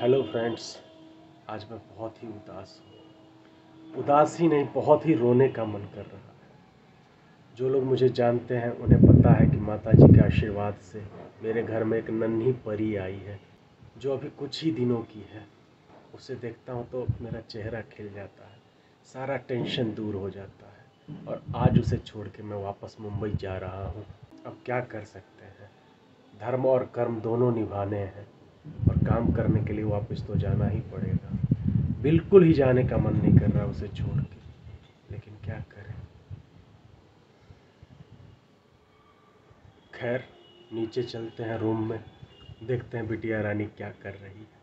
Hello friends आज मैं बहुत ही उदास हूँ। उदास ही नहीं, बहुत ही रोने का मन कर रहा है। जो लोग मुझे जानते हैं, उन्हें पता है कि माता जी के आशीर्वाद से मेरे घर में एक नन्ही परी आई है, जो अभी कुछ ही दिनों की है। उसे देखता हूँ तो मेरा चेहरा खिल जाता है, सारा टेंशन दूर हो जाता है और आज उसे छोड़ के मैं वापस मुंबई जा रहा हूँ। अब क्या कर सकते हैं? धर्म और कर्म दोनों निभाने हैं। और काम करने के लिए वापस तो जाना ही पड़ेगा। बिल्कुल ही जाने का मन नहीं कर रहा उसे छोड़ के। लेकिन क्या करें? खैर, नीचे चलते हैं रूम में। देखते हैं बिटिया रानी क्या कर रही है।